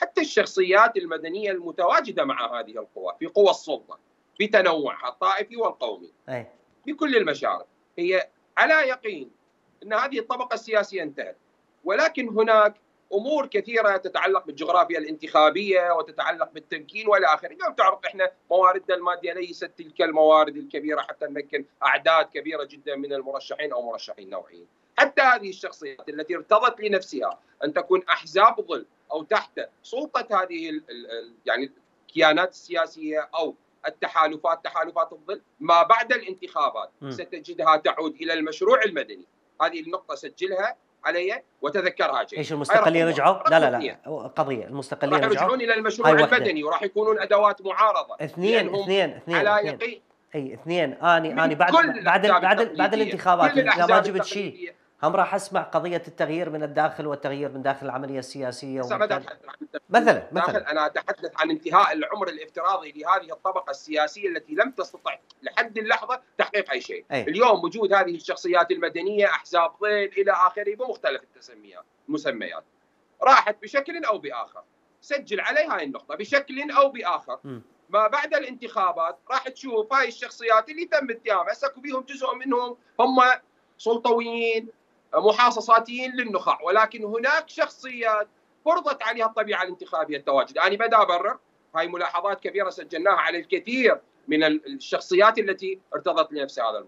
حتى الشخصيات المدنية المتواجدة مع هذه القوى في قوى السلطة بتنوعها الطائفي والقومي أي. بكل المشارف هي على يقين إن هذه الطبقة السياسية انتهت ولكن هناك أمور كثيرة تتعلق بالجغرافيا الانتخابية وتتعلق بالتمكين وإلى آخره، اليوم تعرف إحنا مواردنا المادية ليست تلك الموارد الكبيرة حتى نمكن أعداد كبيرة جدا من المرشحين أو مرشحين نوعيين. حتى هذه الشخصيات التي ارتضت لنفسها أن تكون أحزاب ظل أو تحت سلطه هذه ال ال يعني الكيانات السياسية أو التحالفات تحالفات الظل ما بعد الانتخابات م. ستجدها تعود إلى المشروع المدني هذه النقطة سجلها علي وتذكرها جيدا إيش المستقلين رجعوا؟ لا لا لا قضية المستقلين رجعوا يرجعون إلى المشروع واحدة. المدني وراح يكونون أدوات معارضة اثنين اثنين اثنين على اثنين يقين أي اثنين آني آني بعد بعد بعد بعد. الانتخابات إذا ما جبت شيء. هم راح أسمع قضية التغيير من الداخل والتغيير من داخل العملية السياسية مثلا داخل مثلا. أنا أتحدث عن انتهاء العمر الافتراضي لهذه الطبقة السياسية التي لم تستطع لحد اللحظة تحقيق أي شيء، أي. اليوم وجود هذه الشخصيات المدنية أحزاب ظل إلى آخره بمختلف التسميات المسميات راحت بشكل أو بآخر. سجل علي هاي النقطة بشكل أو بآخر. م. ما بعد الانتخابات راح تشوف هاي الشخصيات اللي تم اتهامها هسه بيهم جزء منهم. هم سلطويين محاصصاتيين للنخاع ولكن هناك شخصيات فرضت عليها الطبيعة الانتخابية التواجد، أنا بدا أبرر هاي ملاحظات كبيرة سجلناها على الكثير من الشخصيات التي ارتضت لنفسها هذا الموضوع.